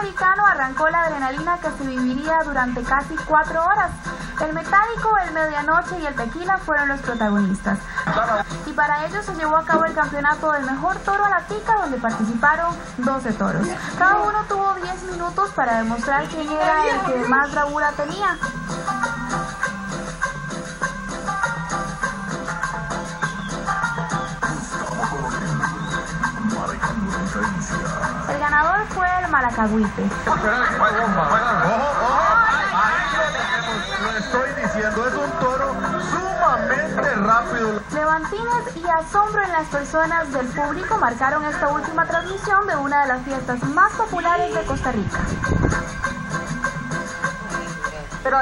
americano arrancó la adrenalina que se viviría durante casi cuatro horas. El metálico, el medianoche y el tequila fueron los protagonistas. Y para ello se llevó a cabo el campeonato del mejor toro a la tica donde participaron 12 toros. Cada uno tuvo 10 minutos para demostrar quién era el que más bravura tenía fue el Malacagüite. Levantines y asombro en las personas del público marcaron esta última transmisión de una de las fiestas más populares de Costa Rica. Pero